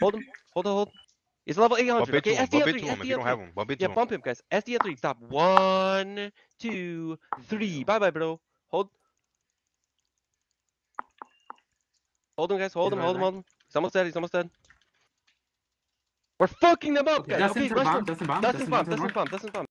Hold him. Hold on, hold. It's level 800. Bump into Okay, him. Bump at into 3. him if you don't have him. Bump into Yeah, bump him, guys. S D L three. Stop. One, two, three. Bye bye, bro. Hold. Hold him, guys. Hold him, hold him, hold him. He's almost dead. He's almost dead. We're fucking them up, guys. Dustin Okay, rush bomb. Dustin bomb, Dustin bomb, Dustin bomb, Dustin bomb.